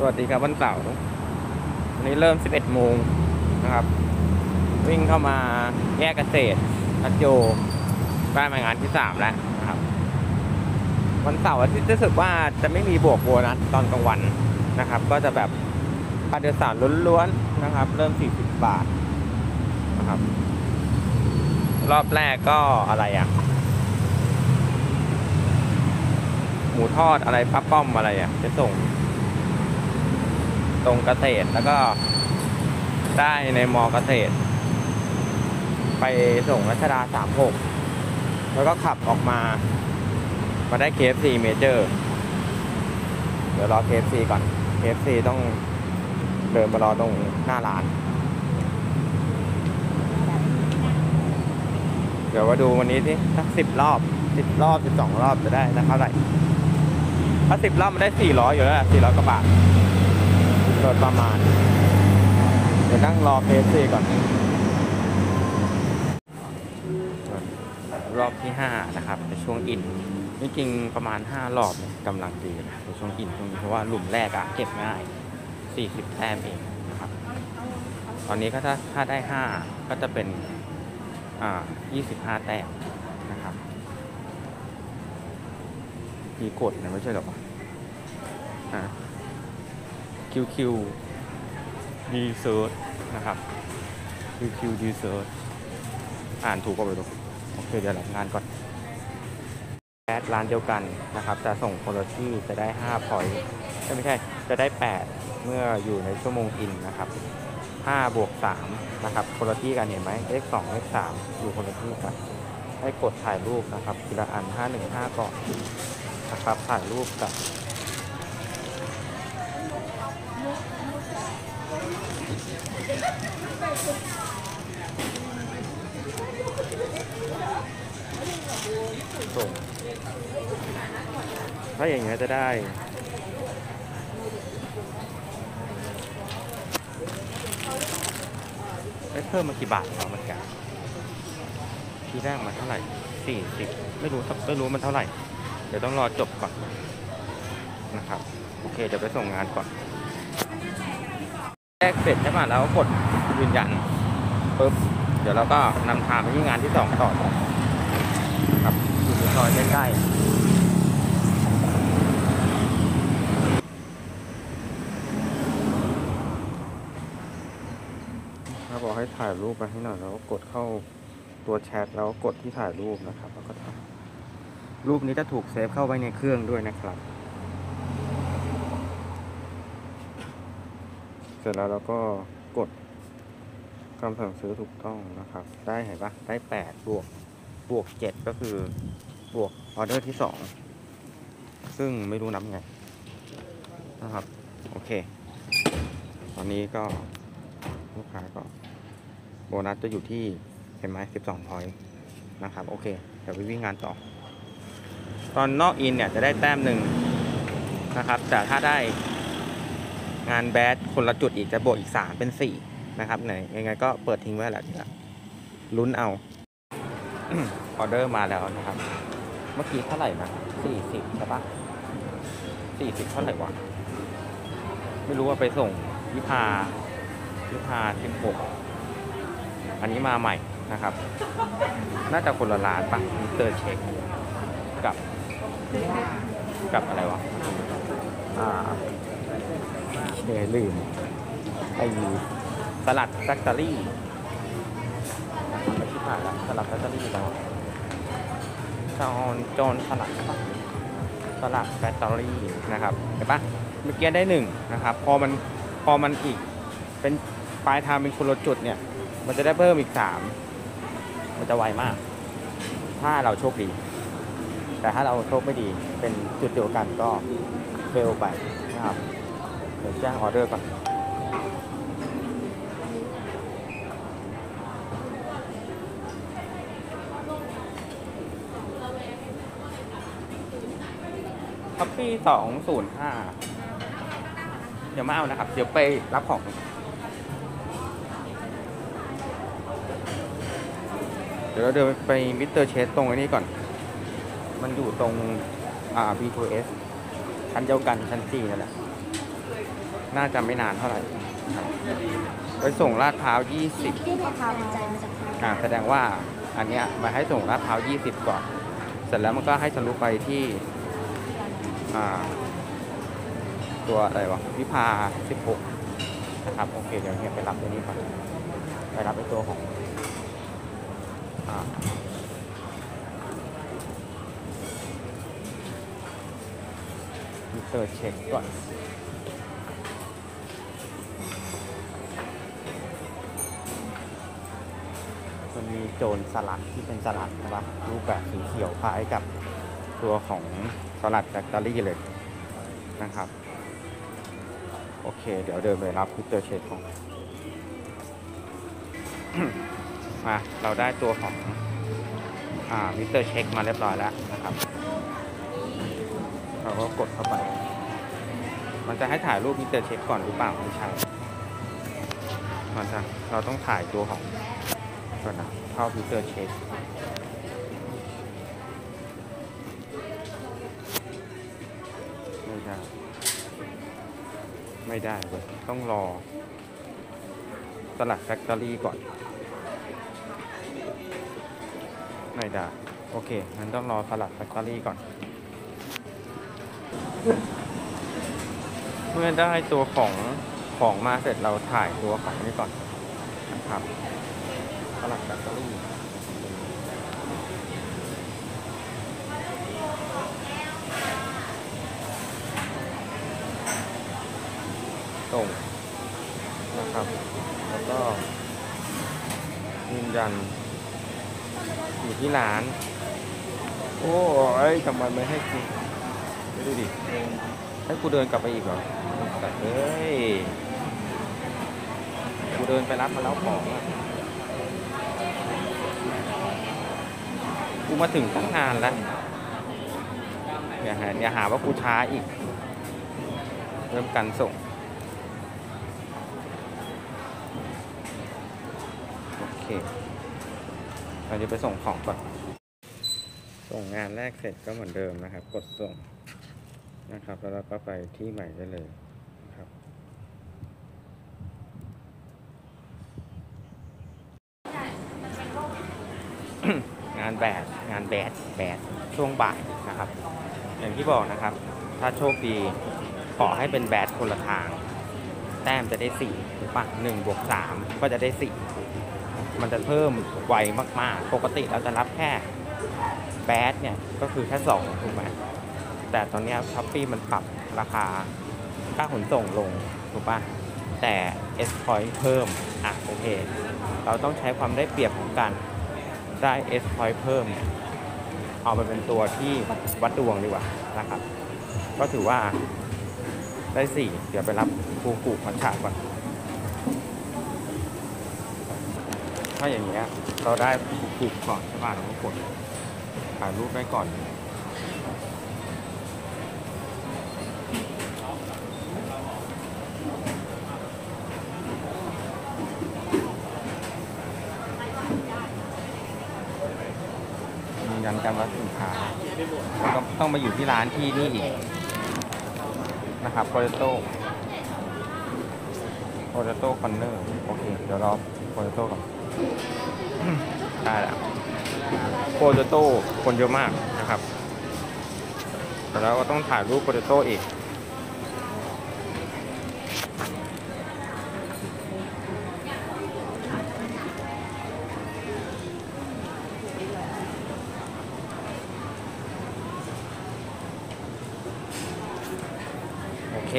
สวัสดีครับวันเสาร์วันนี้เริ่ม 11 โมงนะครับ วิ่งเข้ามาแยกเกษตรทัดโยได้มางานที่ 3 แล้วนะครับ วันเสาร์อาทิตย์รู้สึกว่าจะไม่มีบวกโบนัสตอนกลางวันนะครับ ก็จะแบบค่าโดยสารล้วนๆนะครับ เริ่ม 40 บาทนะครับ รอบแรกก็อะไรอะหมูทอดอะไรป้าป้อมอะไรอะจะส่ง ตรงเกษตรแล้วก็ได้ในมอเกษตร ไปส่งรัชดาสามหกแล้วก็ขับออกมา มาได้ KFC Major เดี๋ยวรอ KFC ก่อน KFC ต้องเดินมารอตรงหน้าร้าน เดี๋ยวมาดูวันนี้ที่สักสิบรอบสิบรอบสิบสองรอบจะได้นะเท่าไหร่ถ้าสิบรอบมันได้สี่ร้อยอยู่แล้วสี่ร้อยกว่าบาท โดยประมาณ เดี๋ยวนั่งรอเพจซีก่อน รอบที่ห้านะครับในช่วงอินจริงๆประมาณห้ารอบกำลังดีนะในช่วงอินช่วงนี้เพราะว่าหลุมแรกอะเก็บง่ายสี่สิบแต้มเองนะครับ ตอนนี้ก็ถ้าถ้าได้ห้าก็จะเป็นอ่ายี่สิบห้าแต้มนะครับมีกฎนะไม่ใช่หรอวะอ่า QQ d s e r t นะครับ QQ d s e r t อ่านถูกก็ไปดูโอเค เดี๋ยวหลังงานก่อนแอดร้านเดียวกันนะครับ จะส่งคนละที่จะได้5พอยต์ไม่ใช่ จะได้ 8 เมื่ออยู่ในชั่วโมงอินนะครับ5บวก3นะครับคนละที่กันเห็นไหมเลข2เลข3อยู่คนละที่กันให้กดถ่ายรูปนะครับทีละอัน 515ก่อนนะครับถ่ายรูปกับ ส่ง ถ้าอย่างเงี้ยจะได้ได้เพิ่มมากี่บาทเนาะมันกันทีแรกมาเท่าไหร่สี่สิบไม่รู้ไม่รู้มันเท่าไหร่ เดี๋ยวต้องรอจบก่อนนะครับโอเคเดี๋ยวไปส่งงานก่อนแรกเสร็จใช่ป่ะแล้วกดยืนยันปุ๊บเดี๋ยวเราก็นำทางไปที่งานที่สองต่อ ซอยใกล้ๆเขาบอกให้ถ่ายรูปไปให้หน่อยแล้วก็กดเข้าตัวแชทแล้วกกดที่ถ่ายรูปนะครับ แล้วก็ถ่ายรูปนี้จะถูกเซฟเข้าไว้ในเครื่องด้วยนะครับ เสร็จแล้วเราก็กดคำสั่งซื้อถูกต้องนะครับ ได้เห็นปะได้แปดบวก บวกเจ็ดก็คือ บวกออเดอร์ที่สองซึ่งไม่รู้นับไงนะครับ โอเค ตอนนี้ก็ลูกค้าก็โบนัสจะอยู่ที่เห็นไหมสิบสองพอยต์นะครับ โอเค เดี๋ยวไปวิ่งงานต่อ ตอนนอกอินเนี่ยจะได้แต้มหนึ่งนะครับ แต่ถ้าได้งานแบดคนละจุดอีกจะบวกอีก3เป็น4นะครับไหนยังไงก็เปิดทิ้งไว้แหละทีละลุ้นเอา ออเดอร์มาแล้วนะครับ มื่อกี้เท่าไหร่นะ40ใช่ปะ40เท่าไหร่วะ ไม่รู้ว่าไปส่งยิพายิพา16อันนี้มาใหม่นะครับ น่าจะคนละร้านปะมิเตอร์เช็คกับ กับอะไรวะ อ่าเชลืมไอ้สลัดแฟคทอรี่ไม่ชิบหายละสลัดแฟคทอรี่แล้ว จอนจนสลัดปะสลัดแฟคทอรี่นะครับเห็นปะเมื่อกี้ได้หนึ่งนะครับ พอมันพอมันอีกเป็นปลายทางเป็นคนละจุดเนี่ย มันจะได้เพิ่มอีกสามมันจะไวมาก ถ้าเราโชคดี แต่ถ้าเราโชคไม่ดีเป็นจุดเดียวกันก็เฟลไปนะครับเดี๋ยวแจ้งออเดอร์ก่อน คัปปี้สองศูนย์ห้าเดี๋ยวมาเอานะครับ เดี๋ยวไปรับของเดี๋ยวเราเดินไป Mr. Shake ตรงไอ้นี้ก่อน มันอยู่ตรง อ่า B2S ชั้นเดียวกันชั้น4นั่นแหละ น่าจะไม่นานเท่าไหร่นะครับไปส่งลาดพร้าว20ที่ราคามันใจมาจากทางอ่า แสดงว่าอันเนี้ยมาให้ส่งลาดพร้าว20ก่อน เสร็จแล้วมันก็ให้ทะลุไปที่อ่า ตัวอะไรวะวิภา 16 นะครับ โอเค เดี๋ยวเฮียไปรับตัวนี้ก่อน ไปรับไอตัวของอ่ามิเตอร์เช็คก่อนมันมีโจรสลัดที่เป็นสลัดนะครับรูปแบบสีเขียวคล้ายกับตัวของ สลัดแบคทีรี่เลยนะครับ โอเค เดี๋ยวเดินไปรับ Mr. Shake ของมาเราได้ตัวของอ่า Mr. Shake มาเรียบร้อยแล้วนะครับ เราก็กดเข้าไป มันจะให้ถ่ายรูป Mr. Shake ก่อนหรือเปล่าไม่ใช่มันจะเราต้องถ่ายตัวของก่อนนะเข้า Mr. Shake ไม่ได้ ไม่ได้เว้ยต้องรอ Salad Factory ก่อน ไม่ได้ โอเคงั้นต้องรอ Salad Factory ก่อน เมื่อได้ตัวของของมาเสร็จเราถ่ายตัวของนี้ก่อนนะครับ Salad Factory ส่งนะครับ แล้วก็ยืนยันอยู่ที่ร้าน โอ้ยทำไมไม่ให้กูไม่ดูดิให้กูเดินกลับไปอีกเหรอแต่เฮ้ยกูเดินไปรับมาแล้วของกูมาถึงตั้งนานแล้วอย่าหาอย่าหาว่ากูช้าอีก เริ่มกันส่ง โอเค เราจะไปส่งของก่อน ส่งงานแรกเสร็จก็เหมือนเดิมนะครับ กดส่งนะครับ แล้วเราก็ไปที่ใหม่ได้เลยนะครับ งานแบดงานแบดแบดช่วงบ่ายนะครับ อย่างที่บอกนะครับ ถ้าโชคดีขอให้เป็นแบดคนละทาง แต้มจะได้สี่ถูกปะหนึ่งบวกสามก็จะได้สี่ มันจะเพิ่มไวมากๆ ปกติเราจะรับแค่แบดเนี่ยก็คือแค่สองถูกไหมแต่ตอนนี้ช้อปปี้มันปรับราคาค่าขนส่งลงถูกปะแต่ S point เพิ่ม อะโอเค เราต้องใช้ความได้เปรียบของกันได้ S point เพิ่มเนี่ยเอาไปเป็นตัวที่วัดดวงดีกว่านะครับ ก็ถือว่าได้สี่เดี๋ยวไปรับครูกูพันฉาก่อน ถ้าอย่างเงี้ยเราได้ครูกูก่อนใช่ป่ะเราก็กดถ่ายรูปไว้ก่อนยืนยันการรับสินค้าก็ต้องมาอยู่ที่ร้านที่นี่อีกนะครับ Potato Potato Corner โอเค เดี๋ยวรอ Potato ก่อน ได้แล้ว Potato คนเยอะมากนะครับแต่เราก็ต้องถ่ายรูป Potato อีกโอเค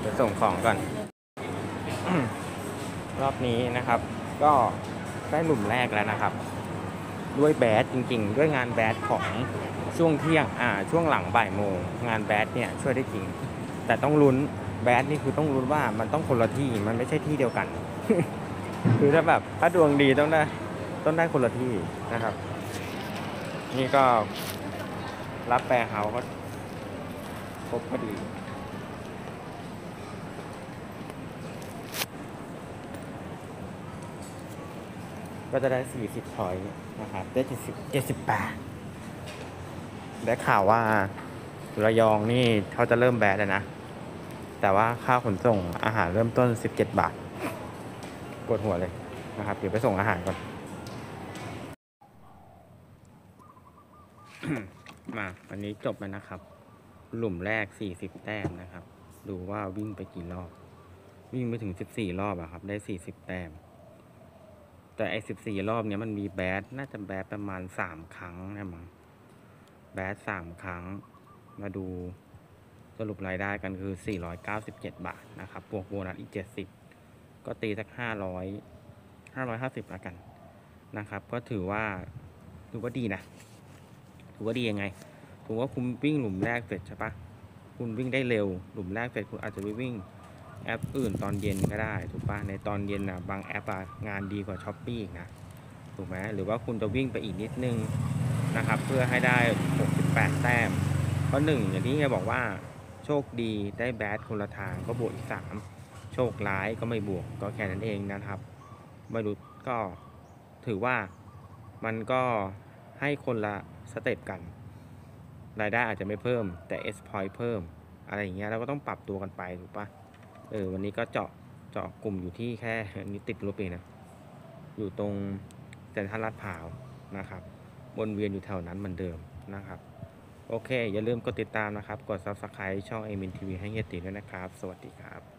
เดี๋ยวส่งของก่อน รอบนี้นะครับ ก็ ได้หลุมแรกแล้วนะครับ ด้วยแบดจริง ๆ ด้วยงานแบดของช่วงเที่ยงอ่าช่วงหลังบ่ายโมงงานแบดเนี่ยช่วยได้จริง แต่ต้องลุ้นแบดนี่คือต้องลุ้นว่ามันต้องคนละที่มันไม่ใช่ที่เดียวกัน คือถ้าแบบถ้าดวงดีต้องได้ต้องได้คนละที่นะครับ นี่ก็รับแปรเฮาก็ครบพอดี ก็จะได้40พอยต์นะครับได้70 78ได้ข่าวว่าระยองนี่เขาจะเริ่มแบดแล้วนะ แต่ว่าค่าขนส่งอาหารเริ่มต้น17บาทปวดหัวเลยนะครับเดี๋ยวไปส่งอาหารก่อน มาวันนี้จบแล้วนะครับ หลุมแรก40แต้มนะครับ ดูว่าวิ่งไปกี่รอบ วิ่งไปถึง14รอบอะครับ ได้40แต้ม แต่ไอ้14รอบเนี้ยมันมีแบดน่าจะแบดประมาณ3ครั้งนะมั้งแบด3ครั้ง มาดูสรุปรายได้กันคือ 497 บาทนะครับบวกโบนัสอีก 70 ก็ตีสัก 500 550ละกันนะครับ ก็ถือว่าถือว่าดีนะ ถือว่าดียังไงถือว่าคุณวิ่งหลุมแรกเสร็จใช่ปะคุณวิ่งได้เร็ว หลุมแรกเสร็จคุณอาจจะไปวิ่ง แอปอื่นตอนเย็นก็ได้ถูกปะในตอนเย็นนะบางแอปอะงานดีกว่า Shopee อีกนะถูกไหมหรือว่าคุณจะวิ่งไปอีกนิดนึงนะครับเพื่อให้ได้ 68 แต้มเพราะหนึ่งอย่างที่เฮียบอกว่า โชคดีได้ batch คนละทางก็บวกอีก 3 โชคร้ายก็ไม่บวกก็แค่นั้นเองนะครับไม่รู้ก็ถือว่ามันก็ให้คนละสเต็ปกัน รายได้อาจจะไม่เพิ่มแต่ S point เพิ่ม อะไรอย่างเงี้ยเราก็ต้องปรับตัวกันไปถูกปะ เออวันนี้ก็เจาะเจาะกลุ่มอยู่ที่แค่นี้ติดลบเองนะ อยู่ตรงเซ็นทรัลลาดพร้าวนะครับวนเวียนอยู่แถวนั้นเหมือนเดิมนะครับ โอเค อย่าลืมกดติดตามนะครับ กด subscribe ช่อง a m i n TV ให้เฮียติด้วยนะครับ สวัสดีครับ